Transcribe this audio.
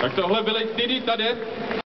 Tak tohle byly Tidy tady.